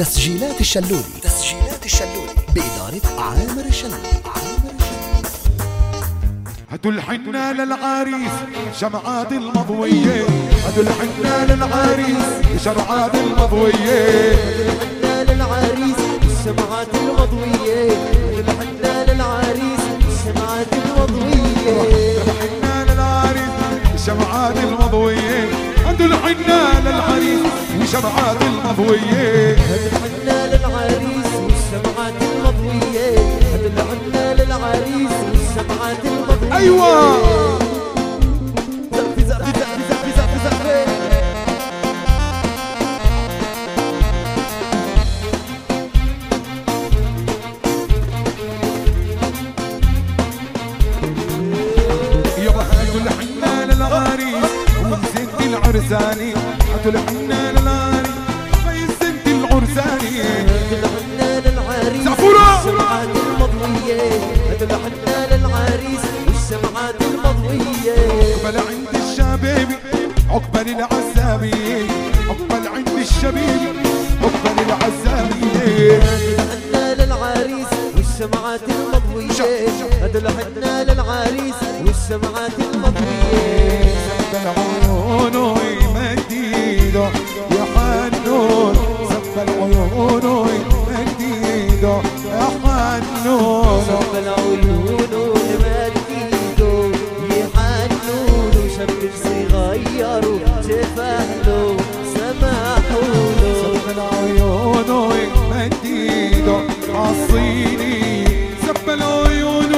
تسجيلات الشلولي تسجيلات الشلولي بإدارة عامر الشلولي هاتوا الحنة للعريس شمعات المضوية هاتوا الحنة للعريس شمعات المضوية الحنة للعريس الشمعات المضوية الحنة للعريس الشمعات المضوية الحنة للعريس شمعات المضوية هاتوا الحنة للعريس وشمعات المضوية العرساني هاتوا الحنة للعريس وزنت العرساني الحنة للعريس زعفورة. والشمعات المضوية. الحنة للعريس والشمعات المضوية. عقبال عند الشباب عقبال العزابي. عقبال عند الشبيب عقبال العزابي. الحنة للعريس والشمعات المضوية. هذا الحنة للعريس والشمعات عالصيني سب العيون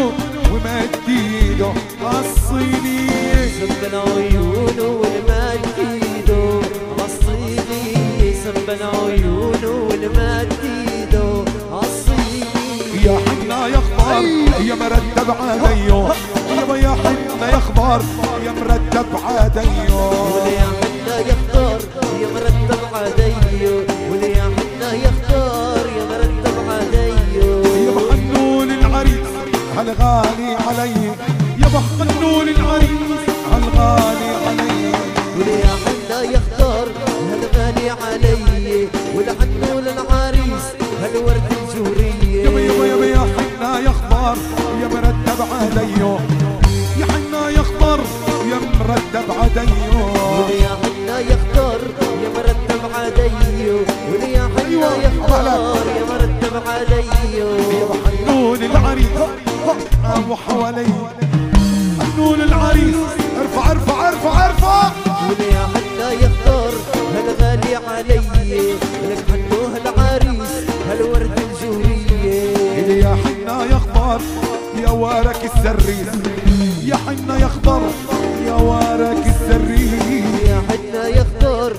ومديدة عالصيني سب العيون والمد ايده عالصيني سب العيون والمد ايده عالصيني يا حنا يا أخبار يا مرتب يابا يا حنا يا أخبار يا مرتب عاديو. العريس هالغالي علي ولي حنا يختار علي ولعنه للعريس هالورد الجورية يابا يا حنا يا يا مرتب يا حنا يا أخبار يا حنا يا مرتب يا مرتب عديو يابا حنون العريس ابو حوالي حنون العريس. ارفع ارفع ارفع ارفع. ولي حنا يختار هالغالي علي؟ لك حنو هالعريس هالورد الجورية يا حنا يا اخضر يا وارك السريس يا حنا يا اخضر يا وارك السريس يا حنا يختار